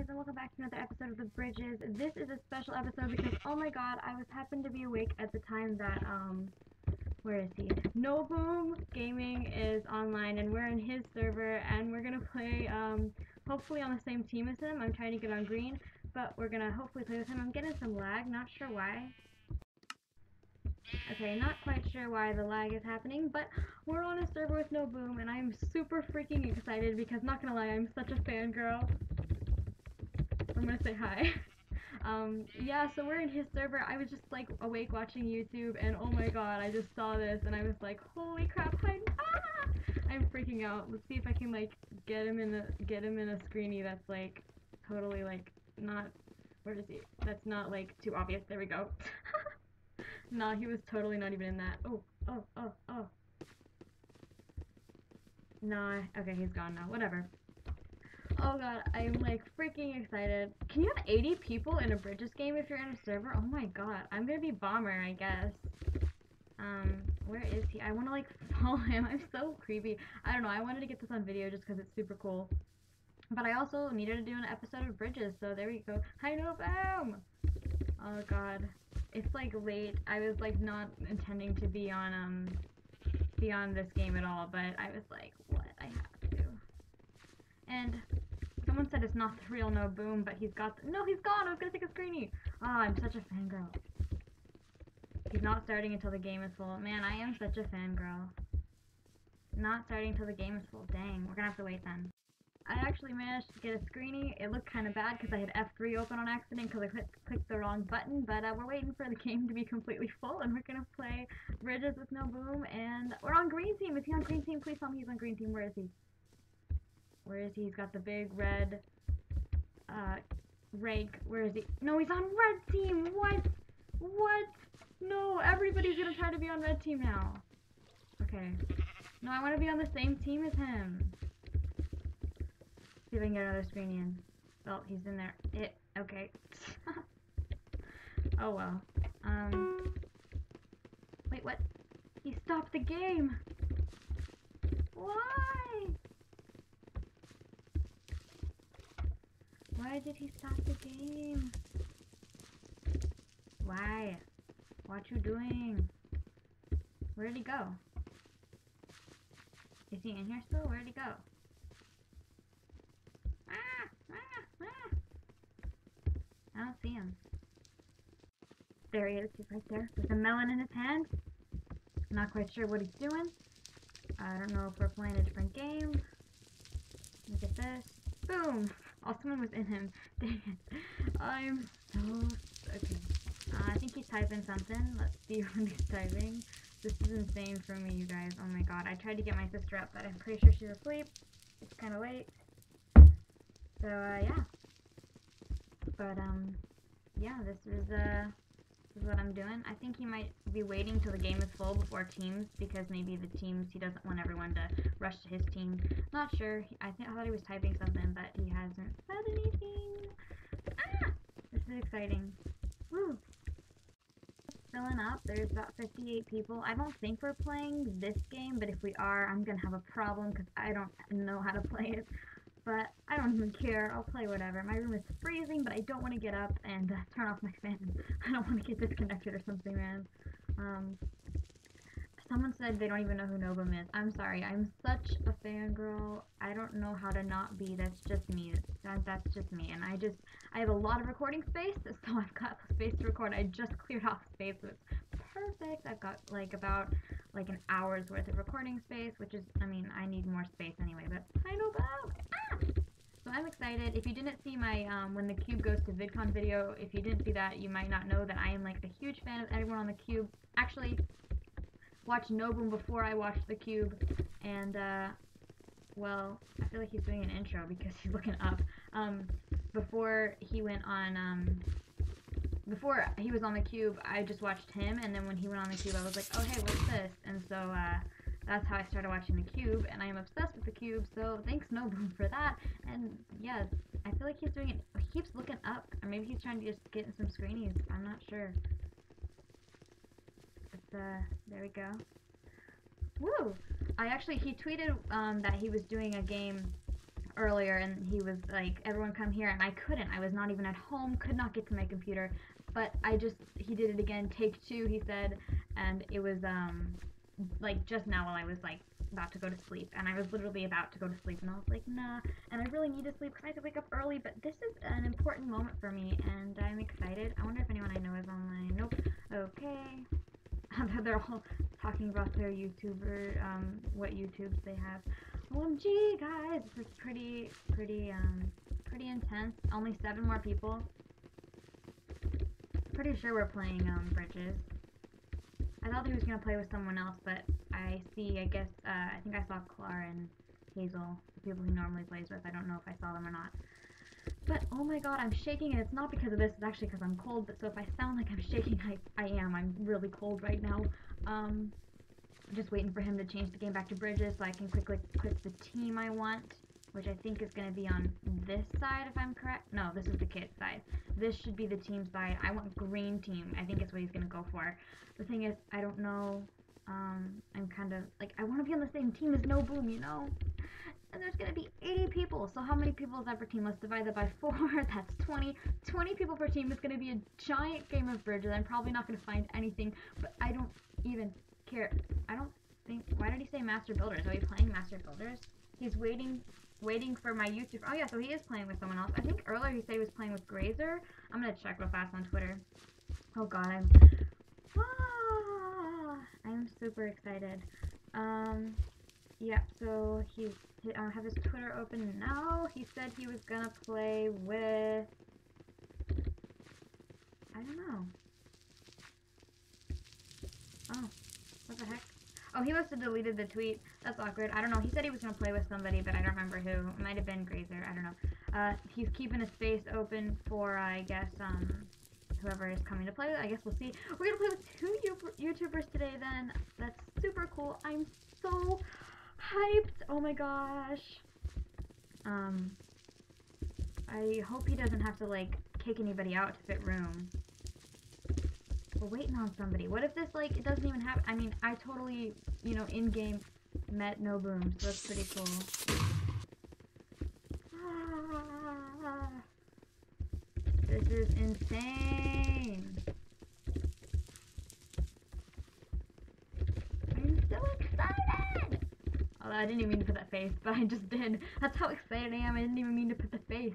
guys, and welcome back to another episode of The Bridges. This is a special episode because, oh my god, I was happened to be awake at the time that, um, where is he? No Boom Gaming is online, and we're in his server, and we're gonna play, um, hopefully on the same team as him. I'm trying to get on green, but we're gonna hopefully play with him. I'm getting some lag, not sure why. Okay, not quite sure why the lag is happening, but we're on a server with no boom, and I'm super freaking excited because, not gonna lie, I'm such a fangirl. I'm gonna say hi. um, yeah, so we're in his server. I was just like awake watching YouTube, and oh my god, I just saw this, and I was like, holy crap, I, ah! I'm freaking out. Let's see if I can like get him in a get him in a screeny that's like totally like not. Where is he? That's not like too obvious. There we go. nah, he was totally not even in that. Oh, oh, oh, oh. Nah, okay, he's gone now. Whatever. Oh god, I'm like freaking excited. Can you have 80 people in a Bridges game if you're in a server? Oh my god, I'm gonna be Bomber, I guess. Um, where is he? I want to like follow him. I'm so creepy. I don't know, I wanted to get this on video just because it's super cool. But I also needed to do an episode of Bridges, so there we go. Hi, no boom! Oh god. It's like late. I was like not intending to be on, um, be on this game at all, but I was like, what? I have to. And someone said it's not the real No Boom, but he's got. no, he's gone. I was gonna take a screeny. Ah, oh, I'm such a fangirl. He's not starting until the game is full. Man, I am such a fangirl. Not starting until the game is full. Dang, we're gonna have to wait then. I actually managed to get a screeny. It looked kind of bad because I had F3 open on accident because I clicked, clicked the wrong button, but uh, we're waiting for the game to be completely full, and we're going to play Bridges with no boom, and we're on green team. Is he on green team? Please tell me he's on green team. Where is he? Where is he? He's got the big red uh, rake. Where is he? No, he's on red team. What? What? No, everybody's to try to be on red team now. Okay. No, I want to be on the same team as him. See if I can get another screen in. Oh, he's in there. It. Okay. oh well. Um. Wait, what? He stopped the game. Why? Why did he stop the game? Why? What you doing? Where did he go? Is he in here still? Where did he go? Ah! Ah! Ah! I don't see him. There he is. He's right there with a melon in his hand. Not quite sure what he's doing. I don't know if we're playing a different game. Look at this. Boom! Someone was in him. Dang it. I'm so... Okay. Uh, I think he's typing something. Let's see what he's typing. This is insane for me, you guys. Oh my god. I tried to get my sister up, but I'm pretty sure she's asleep. It's kind of late. So, uh, yeah. But, um, yeah, this is, uh, is what I'm doing. I think he might be waiting till the game is full before teams, because maybe the teams, he doesn't want everyone to rush to his team. Not sure. I, think, I thought he was typing something, but he hasn't said anything. Ah! This is exciting. Woo! filling up. There's about 58 people. I don't think we're playing this game, but if we are, I'm gonna have a problem because I don't know how to play it but I don't even care. I'll play whatever. My room is freezing, but I don't want to get up and uh, turn off my fan. I don't want to get disconnected or something, man. Um, someone said they don't even know who NoBoom is. I'm sorry. I'm such a fangirl. I don't know how to not be. That's just me. That, that's just me. And I just, I have a lot of recording space, so I've got space to record. I just cleared off space, so it's perfect. I've got like about like an hour's worth of recording space, which is, I mean, I need more space anyway, but I know about. I'm excited. If you didn't see my, um, when the cube goes to VidCon video, if you didn't see that, you might not know that I am like a huge fan of everyone on the cube. Actually, watched Noboom before I watched the cube, and, uh, well, I feel like he's doing an intro because he's looking up. Um, before he went on, um, before he was on the cube, I just watched him, and then when he went on the cube, I was like, oh, hey, what's this? And so, uh, that's how I started watching the cube, and I am obsessed with the cube, so thanks Noboom for that, and yeah, I feel like he's doing it, he keeps looking up, or maybe he's trying to just get in some screenies, I'm not sure. But, uh, there we go. Woo! I actually, he tweeted, um, that he was doing a game earlier and he was like, everyone come here, and I couldn't. I was not even at home, could not get to my computer. But I just, he did it again, take two, he said, and it was, um, like just now while I was like about to go to sleep, and I was literally about to go to sleep, and I was like, nah, and I really need to sleep because I have to wake up early, but this is an important moment for me, and I'm excited. I wonder if anyone I know is online. Nope. Okay. They're all talking about their YouTuber, um, what YouTubes they have. OMG, guys, this is pretty, pretty, um, pretty intense. Only seven more people. Pretty sure we're playing, um, Bridges. I thought he was gonna play with someone else, but I see, I guess, uh, I think I saw Clara and Hazel, the people he normally plays with. I don't know if I saw them or not. But, oh my god, I'm shaking, and it's not because of this, it's actually because I'm cold, but so if I sound like I'm shaking, I, I am. I'm really cold right now. Um, just waiting for him to change the game back to Bridges so I can quickly click the team I want, which I think is going to be on this side, if I'm correct. No, this is the kid side. This should be the team side. I want green team. I think it's what he's going to go for. The thing is, I don't know. Um, I'm kind of, like, I want to be on the same team as No Boom, you know? And there's going to be 80 people. So how many people is that per team? Let's divide that by 4. That's 20. 20 people per team is going to be a giant game of bridges. I'm probably not going to find anything, but I don't even care. I don't think. Why did he say Master Builders? Are we playing Master Builders? He's waiting, waiting for my YouTube. Oh yeah, so he is playing with someone else. I think earlier he said he was playing with Graser. I'm gonna check real fast on Twitter. Oh god, I'm. Ah, I'm super excited. Um, yeah. So. He, I have his Twitter open now. He said he was gonna play with. I don't know. Oh, what the heck? Oh, he must have deleted the tweet. That's awkward. I don't know. He said he was going to play with somebody, but I don't remember who. It might have been Graser. I don't know. Uh, he's keeping a space open for, I guess, um, whoever is coming to play with. I guess we'll see. We're going to play with two YouTubers today, then. That's super cool. I'm so hyped. Oh my gosh. Um, I hope he doesn't have to, like, kick anybody out to fit room. We're waiting on somebody. What if this, like, it doesn't even happen? I mean, I totally, you know, in-game met no boom, so that's pretty cool. This is insane. I'm so excited! Although I didn't even mean to put that face, but I just did. That's how excited I am. I didn't even mean to put the face.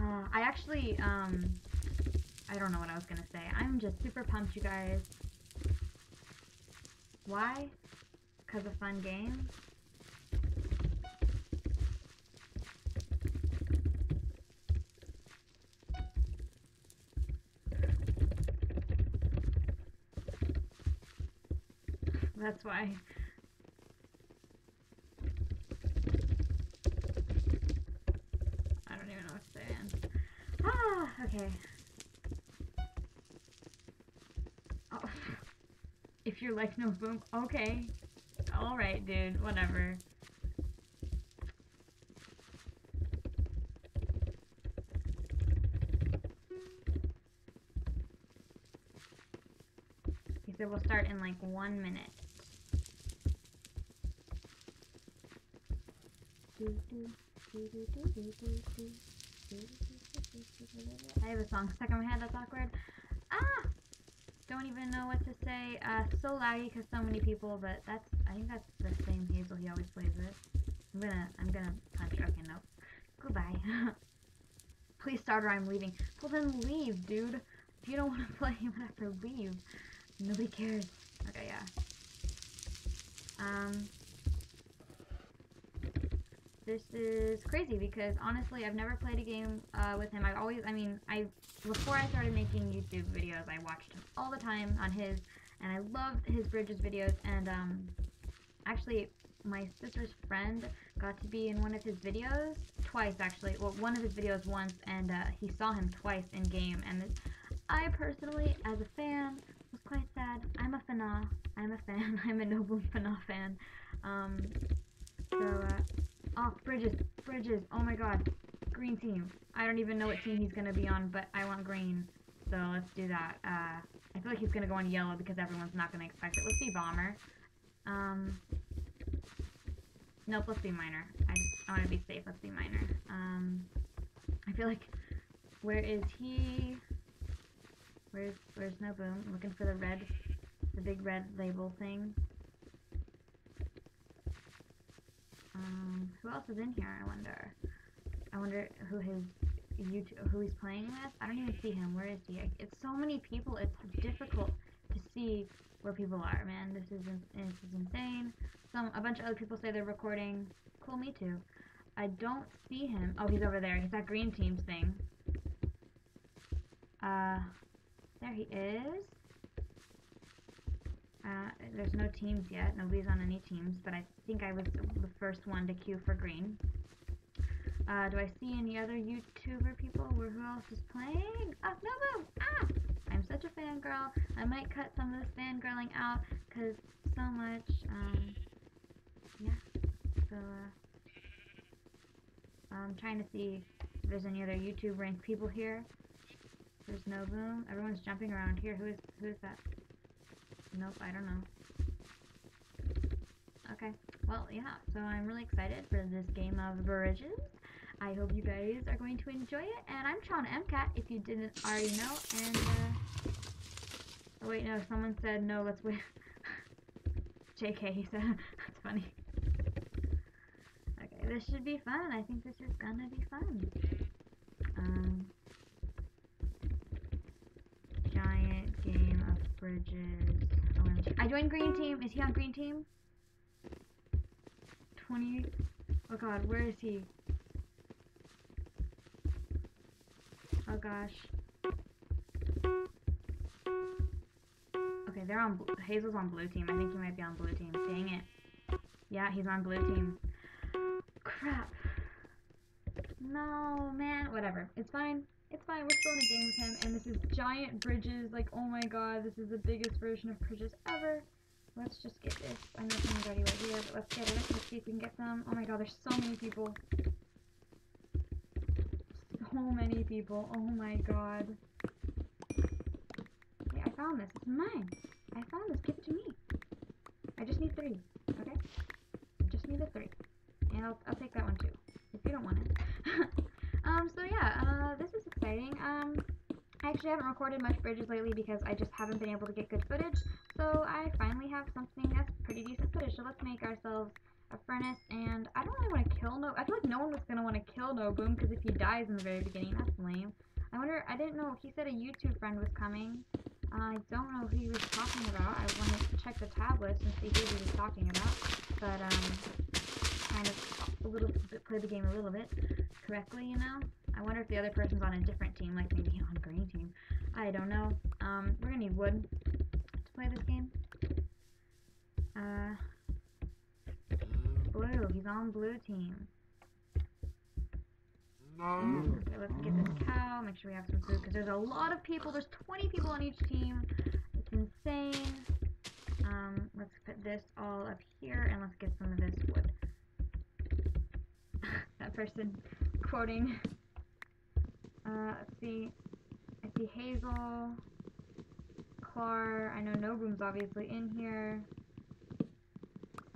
Uh, I actually, um, I don't know what I was gonna say. I'm just super pumped, you guys. Why? Because of fun games? That's why. I don't even know what to say. Ah, okay. If you're like, no boom, okay. Alright, dude, whatever. He said we'll start in like one minute. I have a song stuck in my head that's awkward. Don't even know what to say. Uh, so laggy because so many people, but that's, I think that's the same Hazel he always plays with. I'm gonna, I'm gonna punch, okay, no. Goodbye. Please start or I'm leaving. Well then leave, dude. If you don't want to play, to leave. Nobody cares. Okay, yeah. Um, this is crazy because honestly, I've never played a game uh, with him. I always, I mean, I before I started making YouTube videos, I watched him all the time on his, and I loved his Bridges videos. And um, actually, my sister's friend got to be in one of his videos twice, actually. Well, one of his videos once, and uh, he saw him twice in game. And this, I personally, as a fan, was quite sad. I'm a FNA. I'm a fan. I'm a Noble FNA fan. Um, so. Uh, Oh, Bridges. Bridges. Oh my god. Green team. I don't even know what team he's going to be on, but I want green. So let's do that. Uh, I feel like he's going to go on yellow because everyone's not going to expect it. Let's be Bomber. Um, Nope, let's be minor. I I want to be safe. Let's be minor. Um, I feel like where is he? Where's Where's No Boom? I'm looking for the red, the big red label thing. Um, who else is in here? I wonder. I wonder who his YouTube, who he's playing with. I don't even see him. Where is he? It's so many people. It's difficult to see where people are. Man, this is this is insane. Some a bunch of other people say they're recording. Cool, me too. I don't see him. Oh, he's over there. He's that green teams thing. Uh, there he is. Uh, there's no teams yet. Nobody's on any teams, but I think I was the first one to queue for green. Uh, do I see any other YouTuber people? Where who else is playing? Oh, no, no! Ah! I'm such a fangirl. I might cut some of this fangirling out, because so much, um, yeah. So, uh, I'm trying to see if there's any other YouTube ranked people here. There's no boom. Everyone's jumping around here. Who is, who is that? Nope, I don't know. Okay, well, yeah, so I'm really excited for this game of Bridges. I hope you guys are going to enjoy it, and I'm TronMCat, if you didn't already know, and, uh, oh wait, no, someone said, no, let's wait. JK, he said, that's funny. Okay, this should be fun, I think this is gonna be fun. Um, giant game of bridges. I joined green team, is he on green team? 20, oh god, where is he? Oh gosh. Okay, they're on. Hazel's on blue team. I think he might be on blue team. Dang it. Yeah, he's on blue team. Crap. No, man. Whatever. It's fine. Fine. We're still in a game with him, and this is giant bridges. Like, oh my god, this is the biggest version of bridges ever. Let's just get this. I know someone's already right here, but let's get it. Let's see if we can get them. Oh my god, there's so many people so many people. Oh my god. Okay, I found this. It's mine. I found this. Give it to me. I just need three. Okay? Just need the three. And I'll, I'll take that one too. If you don't want it. um, so yeah, uh, this is exciting. Um, I actually haven't recorded much bridges lately because I just haven't been able to get good footage. So I finally have something that's pretty decent footage. So let's make ourselves a furnace, and I don't really want to kill No. I feel like no one was gonna want to kill No Boom because if he dies in the very beginning, that's lame. I wonder. I didn't know. He said a YouTube friend was coming. I don't know who he was talking about. I want to check the tab list and see who he was talking about. But um, kind of a little bit play the game a little bit correctly, you know. I wonder if the other person's on a different team, like maybe on green team. I don't know. Um, we're gonna need wood to play this game. Uh, blue. He's on blue team. No. Okay, let's get this cow. Make sure we have some food because there's a lot of people. There's 20 people on each team. It's insane. Um, let's put this all up here and let's get some of this wood. that person quoting. Uh, let's see. I see Hazel, Clar. I know No Boom's obviously in here.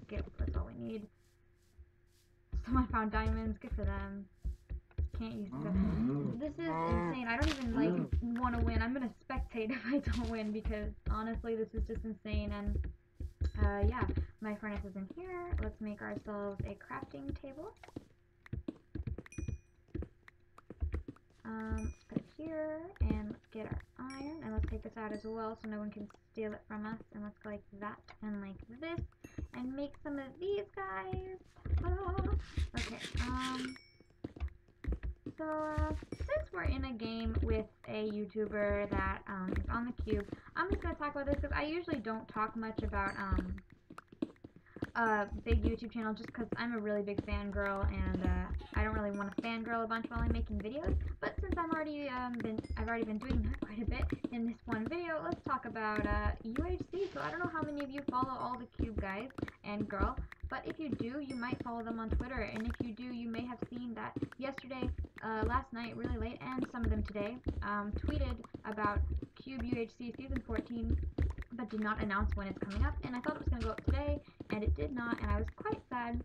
Get that's all we need. Someone found diamonds. Good for them. Can't use them. This is insane. I don't even like want to win. I'm gonna spectate if I don't win because honestly, this is just insane. And uh, yeah, my furnace is in here. Let's make ourselves a crafting table. Um, put it here, and let's get our iron, and let's take this out as well so no one can steal it from us. And let's go like that and like this, and make some of these guys. Ah. Okay, um, so uh, since we're in a game with a YouTuber that um, is on the cube, I'm just gonna talk about this because I usually don't talk much about um, a big YouTube channel just because I'm a really big fangirl and uh, I don't really want to fangirl a bunch while I'm making videos. But since I'm already um, been I've already been doing that quite a bit in this one video, let's talk about uh, UHC. So I don't know how many of you follow all the cube guys and girl, but if you do, you might follow them on Twitter. And if you do, you may have seen that yesterday, uh, last night, really late, and some of them today, um, tweeted about Cube UHC Season 14 but did not announce when it's coming up, and I thought it was going to go up today, and it did not, and I was quite sad.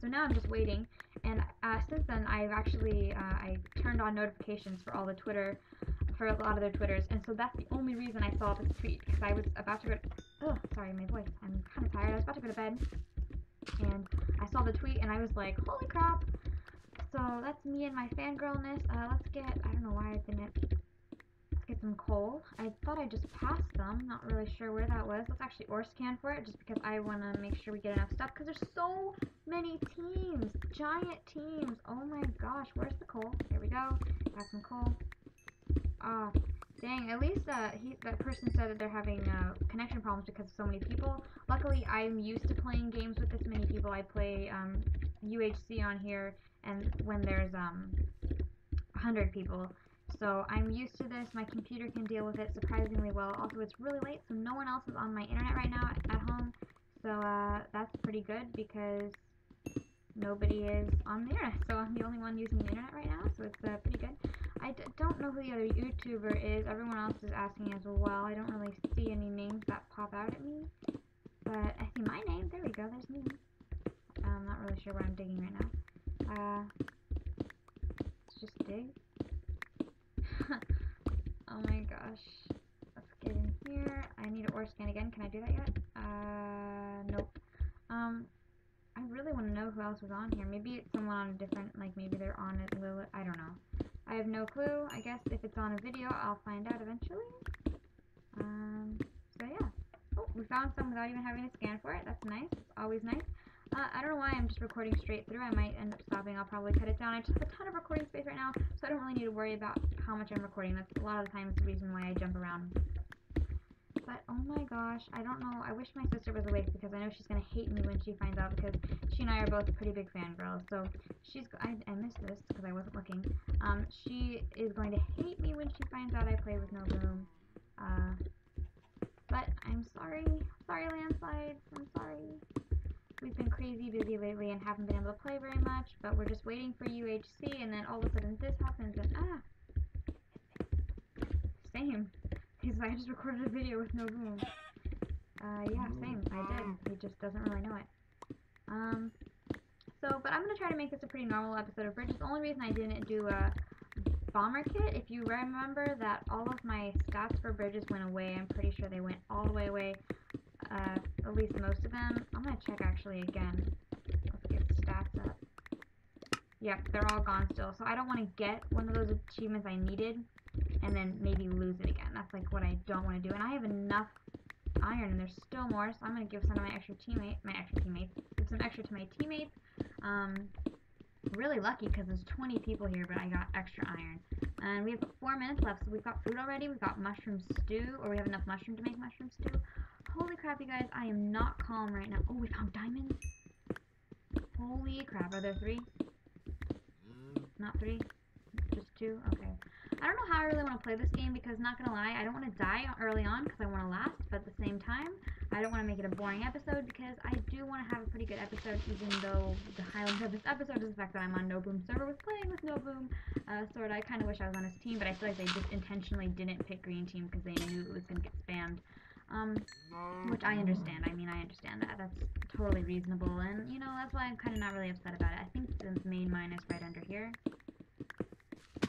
So now I'm just waiting, and uh, since then I've actually uh, I turned on notifications for all the Twitter, for a lot of their Twitters, and so that's the only reason I saw this tweet because I was about to go. To, oh, sorry, my voice. I'm kind of tired. I was about to go to bed, and I saw the tweet, and I was like, holy crap! So that's me and my fangirlness. Uh, let's get. I don't know why I didn't some coal. I thought I just passed them. Not really sure where that was. Let's actually ore scan for it just because I want to make sure we get enough stuff because there's so many teams. Giant teams. Oh my gosh. Where's the coal? Here we go. Got some coal. Ah, oh, dang. At least uh, he, that person said that they're having uh, connection problems because of so many people. Luckily, I'm used to playing games with this many people. I play um, UHC on here and when there's um, 100 people so I'm used to this. My computer can deal with it surprisingly well. Also, it's really late, so no one else is on my internet right now at home. So uh, that's pretty good because nobody is on the internet. So I'm the only one using the internet right now, so it's uh, pretty good. I d don't know who the other YouTuber is. Everyone else is asking as well. I don't really see any names that pop out at me. But I see my name. There we go. There's me. I'm not really sure what I'm digging right now. Uh, let's just dig. oh my gosh. Let's get in here. I need an ore scan again. Can I do that yet? Uh, nope. Um, I really want to know who else was on here. Maybe it's someone on a different, like maybe they're on it. I don't know. I have no clue. I guess if it's on a video, I'll find out eventually. Um, so yeah. Oh, we found some without even having to scan for it. That's nice. It's always nice. Uh, I don't know why I'm just recording straight through. I might end up stopping. I'll probably cut it down. I just have a ton of recording space right now, so I don't really need to worry about how much I'm recording. That's a lot of the times the reason why I jump around. But, oh my gosh, I don't know. I wish my sister was awake because I know she's going to hate me when she finds out because she and I are both pretty big fangirls. So, she's, I, I missed this because I wasn't looking. Um, she is going to hate me when she finds out I play with no boom. Uh, but I'm sorry. Sorry, landslides. I'm sorry. We've been crazy busy lately and haven't been able to play very much, but we're just waiting for UHC, and then all of a sudden this happens, and ah! Same. Because I just recorded a video with no boom. Uh, yeah, same. I did. He just doesn't really know it. Um, so, but I'm going to try to make this a pretty normal episode of Bridges. The only reason I didn't do a bomber kit, if you remember that all of my stats for Bridges went away, I'm pretty sure they went all the way away uh, at least most of them. I'm gonna check actually again. Let's get stats up. Yep, they're all gone still. So I don't want to get one of those achievements I needed and then maybe lose it again. That's like what I don't want to do. And I have enough iron and there's still more, so I'm gonna give some to my extra teammate, my extra teammates, give some extra to my teammates. Um, really lucky because there's 20 people here, but I got extra iron. And we have four minutes left, so we've got food already. We've got mushroom stew, or we have enough mushroom to make mushroom stew. Holy crap, you guys, I am not calm right now. Oh, we found diamonds. Holy crap, are there three? Not three? Just two? Okay. I don't know how I really want to play this game because, not gonna lie, I don't want to die early on because I want to last, but at the same time, I don't want to make it a boring episode because I do want to have a pretty good episode, even though the highlight of this episode is the fact that I'm on No Boom server with playing with No Boom. Uh, sort of, I kind of wish I was on his team, but I feel like they just intentionally didn't pick Green Team because they knew it was going to get spammed. Um, which I understand. I mean, I understand that. That's totally reasonable, and, you know, that's why I'm kind of not really upset about it. I think the main mine is right under here.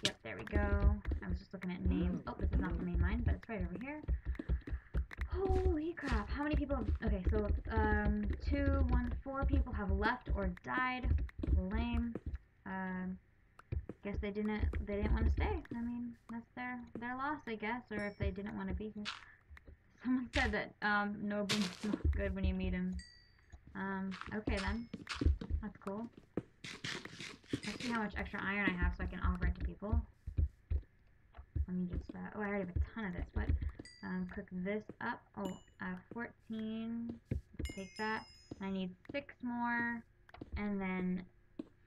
Yep, there we go. I was just looking at names. Oh, this is not the main mine, but it's right over here. Holy crap. How many people have... Okay, so, um, two, one, four people have left or died. Lame. Um, guess they didn't, they didn't want to stay. I mean, that's their, their loss, I guess, or if they didn't want to be here. Someone said that um, NoBoom smells good when you meet him. Um, okay then. That's cool. Let's see how much extra iron I have so I can offer it to people. Let me just, uh, oh, I already have a ton of this. but, Um, cook this up. Oh, uh, 14. Take that. I need six more, and then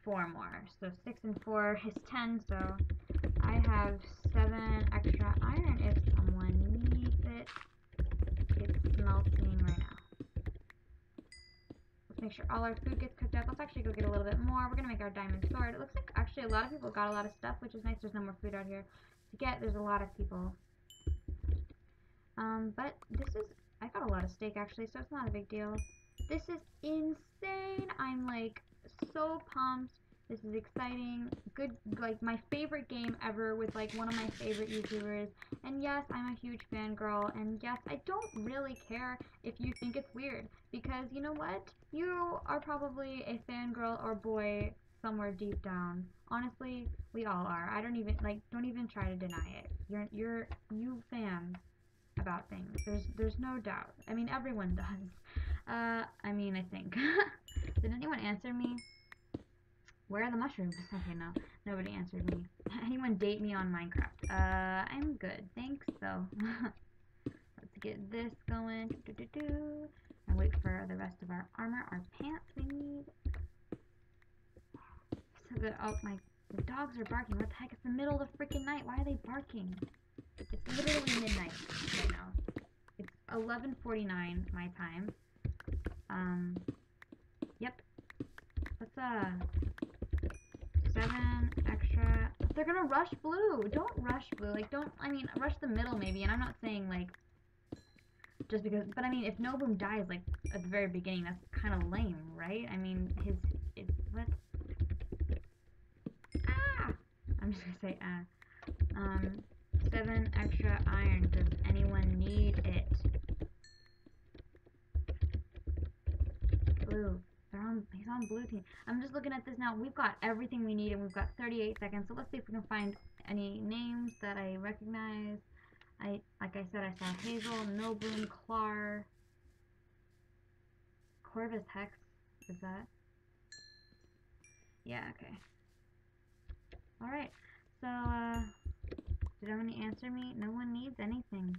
four more. So six and four is ten, so I have seven extra iron if someone needs it melting right now. Let's make sure all our food gets cooked up. Let's actually go get a little bit more. We're going to make our diamond sword. It looks like actually a lot of people got a lot of stuff, which is nice. There's no more food out here to get. There's a lot of people. Um, but this is, I got a lot of steak actually, so it's not a big deal. This is insane. I'm like so pumped. This is exciting. Good, like my favorite game ever with like one of my favorite YouTubers. And yes, I'm a huge fangirl. And yes, I don't really care if you think it's weird because you know what? You are probably a fangirl or boy somewhere deep down. Honestly, we all are. I don't even like don't even try to deny it. You're you're you fan about things. There's there's no doubt. I mean everyone does. Uh I mean I think. Did anyone answer me? Where are the mushrooms? Okay, no. Nobody answered me. Anyone date me on Minecraft? Uh I'm good. Thanks though. Let's get this going. Do, do, do, And wait for the rest of our armor, our pants we need. So good. Oh my dogs are barking. What the heck? It's the middle of the freaking night. Why are they barking? It's literally midnight right now. It's 11:49 my time. Um. Yep. Let's uh. Seven extra. They're gonna rush blue. Don't rush blue. Like don't. I mean, rush the middle maybe. And I'm not saying like. Just because, but I mean, if No Boom dies like at the very beginning, that's kind of lame, right? I mean, his, it, what? Ah! I'm just gonna say ah. Um, seven extra iron. Does anyone need it? Blue. On, he's on blue team. I'm just looking at this now. We've got everything we need and we've got 38 seconds. So let's see if we can find any names that I recognize. I, like I said, I saw Hazel, No Boom, Clar, Corvus Hex. Is that? Yeah, okay. Alright. So, uh, did anyone answer me? No one needs anything.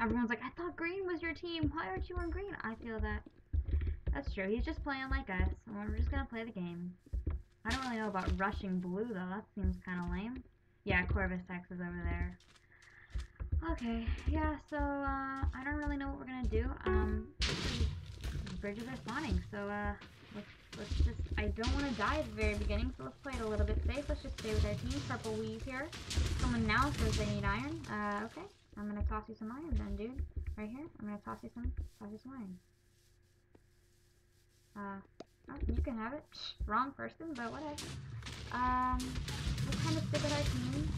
Everyone's like, I thought green was your team. Why aren't you on green? I feel that. That's true. He's just playing like us. We're just gonna play the game. I don't really know about rushing blue, though. That seems kind of lame. Yeah, Corvus Hex is over there. Okay, yeah, so, uh, I don't really know what we're gonna do. Um, bridges are spawning, so, uh, let's, let's just, I don't want to die at the very beginning, so let's play it a little bit safe. Let's just stay with our team. Purple Weave here. Someone now says they need iron. Uh, okay. I'm gonna toss you some iron then, dude. Right here. I'm gonna toss you some, toss you some iron. Uh, oh, you can have it. Wrong person, but whatever. Um, let's kind of with our team.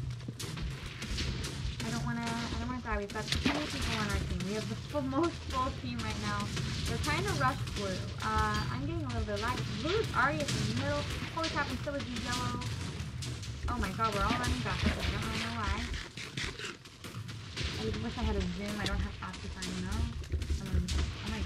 I don't wanna, I don't wanna die. We've got too many people on our team. We have the full, most full team right now. They're trying to rush blue. Uh, I'm getting a little bit of lag. Blue's Arius in the middle. Holy crap, and so is the yellow. Oh my god, we're all running backwards. I don't really know why. I wish I had a zoom. I don't have Optifine though.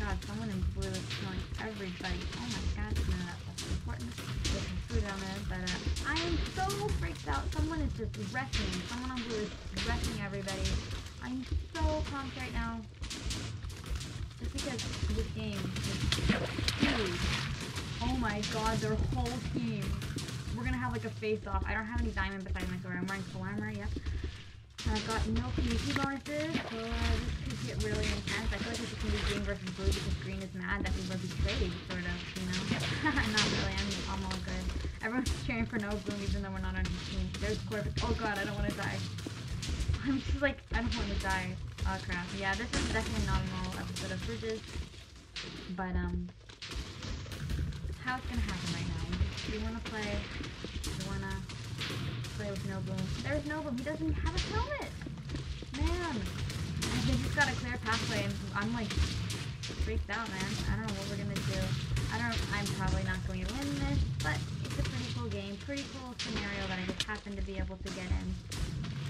God, someone in blue is killing everybody. Oh my god, no, that's less important. Get some food on there, but uh, I am so freaked out. Someone is just wrecking. Someone on blue is wrecking everybody. I'm so pumped right now. Just because this game is huge. Oh my god, their whole team. We're gonna have like a face-off. I don't have any diamond beside my sword. I'm wearing armor, yep. I've got no PvP bonuses, so this could get really intense. I feel like this is gonna be green versus blue because green is mad that we were betrayed, sort of, you know? not really, I'm, I'm all good. Everyone's cheering for no blue even though we're not on his team. There's Corvus. Oh god, I don't want to die. I'm just like, I don't want to die. Oh crap. Yeah, this is definitely not a normal episode of Bridges. But, um, how it's gonna happen right now. We, we wanna play, play with no boom. There's no boom. He doesn't have a helmet. Man. Think he's got a clear pathway and I'm like freaked out, man. I don't know what we're gonna do. I don't I'm probably not going to win this, but it's a pretty cool game, pretty cool scenario that I just happened to be able to get in.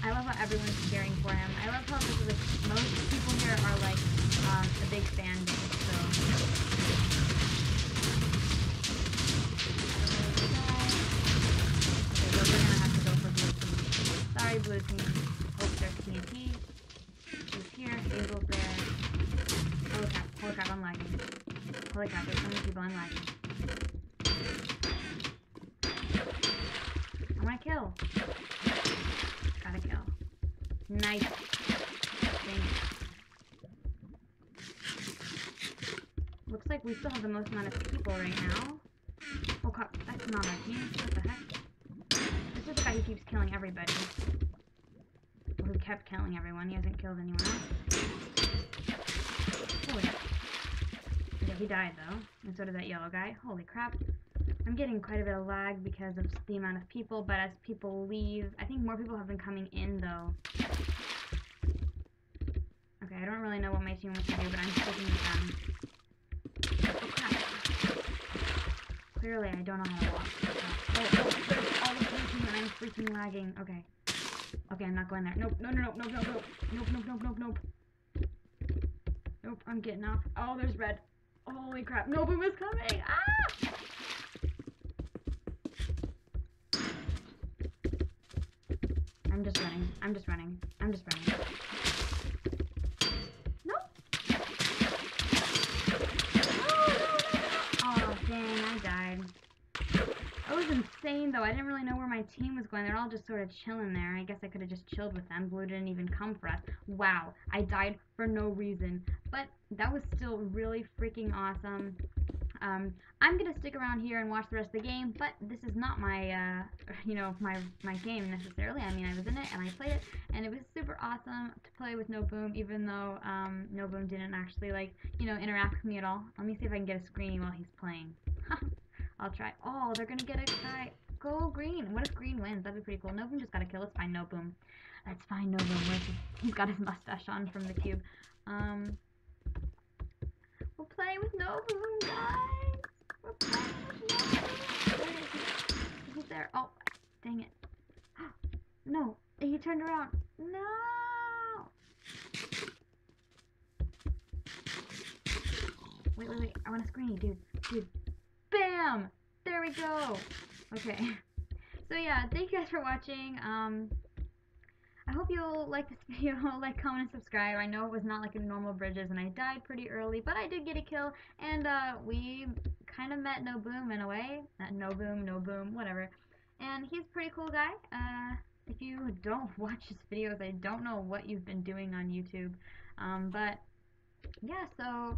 I love how everyone's cheering for him. I love how this is like, most people here are like um, a big fan base, still have the most amount of people right now. Oh crap, that's not our team. What the heck? This is the guy who keeps killing everybody. Who kept killing everyone. He hasn't killed anyone else. Holy. Yeah, he died though. And so did that yellow guy. Holy crap. I'm getting quite a bit of lag because of the amount of people, but as people leave, I think more people have been coming in though. Okay, I don't really know what my team wants to do, but I'm sticking with them. Clearly, I don't know how to walk. Oh, oh, all the and I'm freaking lagging. Okay. Okay, I'm not going there. Nope, no, no, no, no, no, no. Nope, nope, nope, nope, nope. Nope, I'm getting off. Oh, there's red. Holy crap. NoBoom is coming! Ah! I'm just running. I'm just running. I'm just running. Nope. No, no, no, no, no. Oh, dang, I died. That was insane, though. I didn't really know where my team was going. They're all just sort of chilling there. I guess I could have just chilled with them. Blue didn't even come for us. Wow, I died for no reason. But that was still really freaking awesome. Um, I'm gonna stick around here and watch the rest of the game, but this is not my, uh, you know, my my game necessarily. I mean, I was in it and I played it, and it was super awesome to play with No Boom, even though um, No Boom didn't actually like, you know, interact with me at all. Let me see if I can get a screen while he's playing. I'll try. Oh, they're gonna get a guy. Go green. What if green wins? That'd be pretty cool. No Boom just got a kill. It's fine. No Boom. That's fine. No Boom. Where's his, he's got his mustache on from the cube. Um, we're playing with No Boom, guys. We're playing with No Boom. Where is he? He's there. Oh, dang it. no, he turned around. No. Wait, wait, wait. I want a screeny, dude. Dude. Bam! There we go. Okay. So yeah, thank you guys for watching. Um, I hope you'll like this video, like, comment, and subscribe. I know it was not like a normal Bridges, and I died pretty early, but I did get a kill, and uh, we kind of met No Boom in a way. Not No Boom, No Boom, whatever. And he's a pretty cool guy. Uh, if you don't watch his videos, I don't know what you've been doing on YouTube. Um, but yeah, so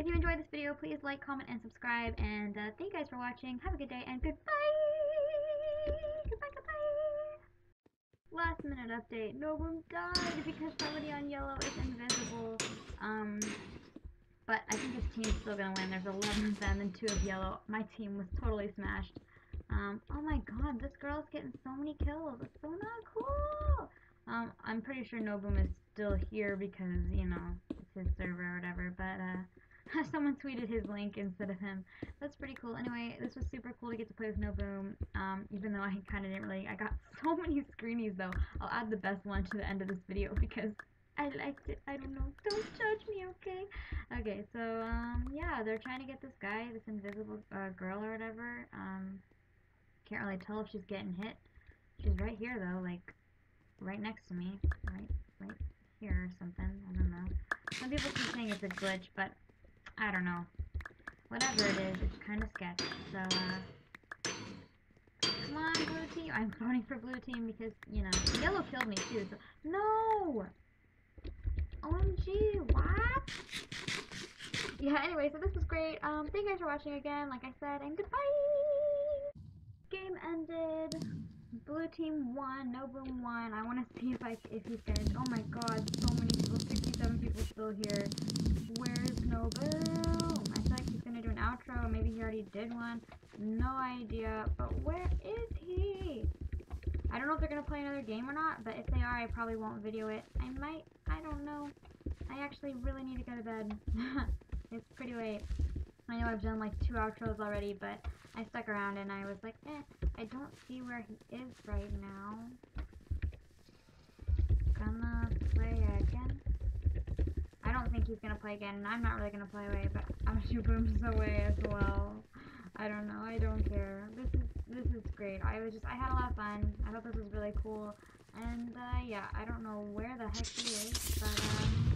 if you enjoyed this video, please like, comment, and subscribe. And uh, thank you guys for watching. Have a good day, and goodbye! Goodbye, goodbye! Last minute update. No one died because somebody on yellow is invisible. Um, but I think his team's still gonna win. There's 11 of them and 2 of yellow. My team was totally smashed. Um, oh my god, this girl's getting so many kills. It's so not cool! Um, I'm pretty sure Noboom is still here because, you know, it's his server or whatever, but, uh, Someone tweeted his link instead of him. That's pretty cool. Anyway, this was super cool to get to play with No Boom. Um, even though I kind of didn't really. I got so many screenies though. I'll add the best one to the end of this video because I liked it. I don't know. Don't judge me, okay? Okay, so um, yeah, they're trying to get this guy, this invisible uh, girl or whatever. Um, can't really tell if she's getting hit. She's right here though, like right next to me, right, right here or something. I don't know. Some people keep saying it's a glitch, but I don't know. Whatever it is, it's kind of sketch. So, uh, come on, blue team. I'm voting for blue team because, you know, yellow killed me too. So, no! OMG, what? Yeah, anyway, so this was great. Um, thank you guys for watching again, like I said, and goodbye! Game ended. Blue team won, no boom won. I want to see if I if he finished. Oh my god, so many people, 67 people still here. Where's Boom? I feel like he's gonna do an outro. Maybe he already did one. No idea. But where is he? I don't know if they're gonna play another game or not, but if they are, I probably won't video it. I might. I don't know. I actually really need to go to bed. it's pretty late. I know I've done like two outros already, but I stuck around and I was like, eh, I don't see where he is right now. Gonna play. I don't think he's gonna play again, and I'm not really gonna play away, but I'm gonna do booms away as well. I don't know, I don't care. This is this is great. I was just I had a lot of fun. I thought this was really cool. And uh, yeah, I don't know where the heck he is, but um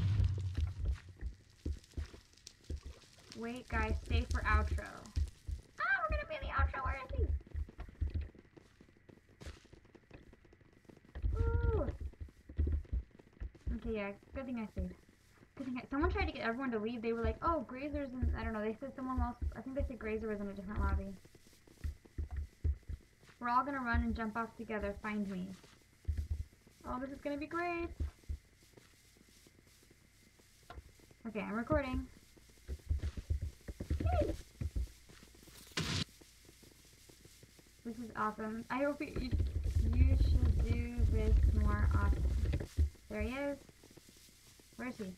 Wait guys, stay for outro. Ah, we're gonna be in the outro, where is he? Ooh. Okay, yeah, good thing I saved. Someone tried to get everyone to leave. They were like, oh, Graser's in, I don't know, they said someone else, I think they said Graser was in a different lobby. We're all gonna run and jump off together. Find me. Oh, this is gonna be great. Okay, I'm recording. This is awesome. I hope you, you should do this more often. There he is. Where is he?